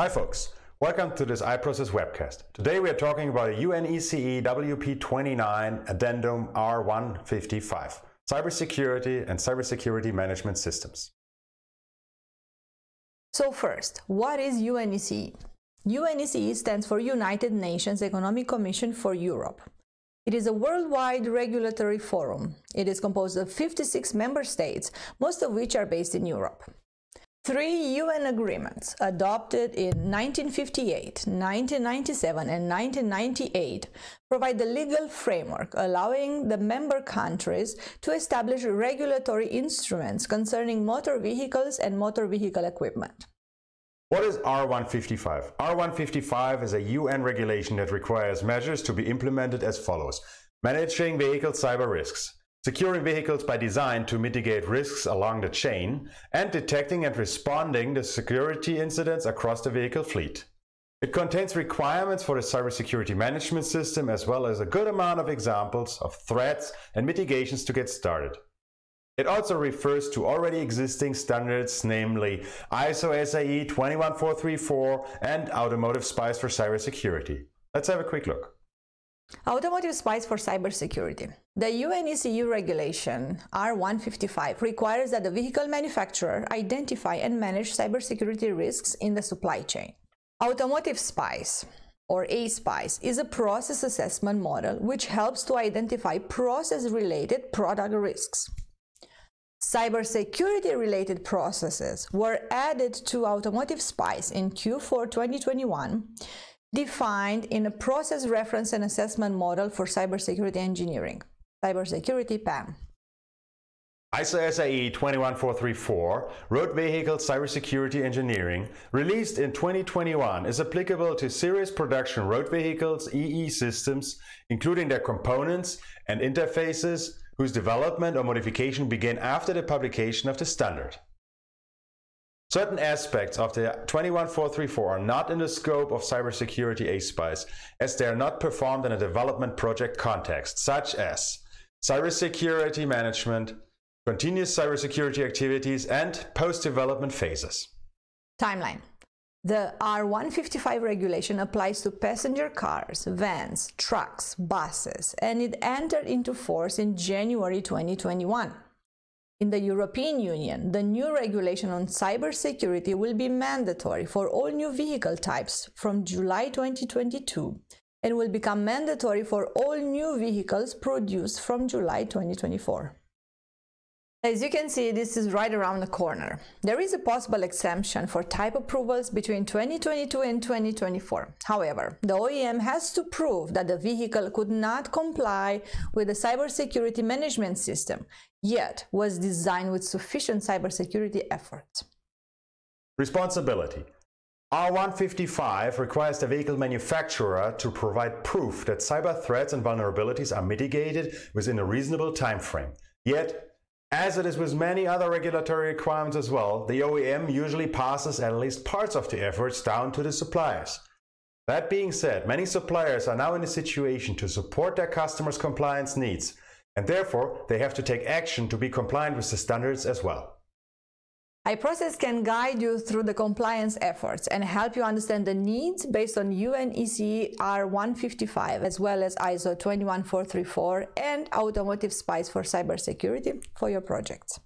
Hi folks, welcome to this iProcess webcast. Today we are talking about a UNECE WP29 Addendum R155, Cybersecurity and Cybersecurity Management Systems. So first, what is UNECE? UNECE stands for United Nations Economic Commission for Europe. It is a worldwide regulatory forum. It is composed of 56 member states, most of which are based in Europe. Three UN agreements adopted in 1958, 1997, and 1998 provide the legal framework allowing the member countries to establish regulatory instruments concerning motor vehicles and motor vehicle equipment. What is R155? R155 is a UN regulation that requires measures to be implemented as follows. Managing vehicle cyber risks, securing vehicles by design to mitigate risks along the chain, and detecting and responding to security incidents across the vehicle fleet. It contains requirements for the cybersecurity management system as well as a good amount of examples of threats and mitigations to get started. It also refers to already existing standards, namely ISO SAE 21434 and Automotive Spice for Cybersecurity. Let's have a quick look. Automotive spice for cybersecurity. The UNECE regulation R155 requires that the vehicle manufacturer identify and manage cybersecurity risks in the supply chain. Automotive spice or ASPICE is a process assessment model which helps to identify process-related product risks. Cybersecurity related processes were added to Automotive SPICE in Q4 2021 defined in a process reference and assessment model for cybersecurity engineering, cybersecurity PAM. ISO SAE 21434, Road Vehicle Cybersecurity Engineering, released in 2021, is applicable to series production road vehicles EE systems, including their components and interfaces, whose development or modification began after the publication of the standard. Certain aspects of the 21434 are not in the scope of cybersecurity ASPICE as they are not performed in a development project context, such as cybersecurity management, continuous cybersecurity activities, and post-development phases. Timeline. The R155 regulation applies to passenger cars, vans, trucks, buses, and it entered into force in January 2021. In the European Union, the new regulation on cybersecurity will be mandatory for all new vehicle types from July 2022 and will become mandatory for all new vehicles produced from July 2024. As you can see, this is right around the corner. There is a possible exemption for type approvals between 2022 and 2024. However, the OEM has to prove that the vehicle could not comply with the cybersecurity management system, yet was designed with sufficient cybersecurity efforts. Responsibility. R155 requires the vehicle manufacturer to provide proof that cyber threats and vulnerabilities are mitigated within a reasonable time frame. Yet, as it is with many other regulatory requirements as well, the OEM usually passes at least parts of the efforts down to the suppliers. That being said, many suppliers are now in a situation to support their customers' compliance needs, and therefore they have to take action to be compliant with the standards as well iProcess can guide you through the compliance efforts and help you understand the needs based on UNECE R155 as well as ISO 21434 and Automotive Spice for cybersecurity for your projects.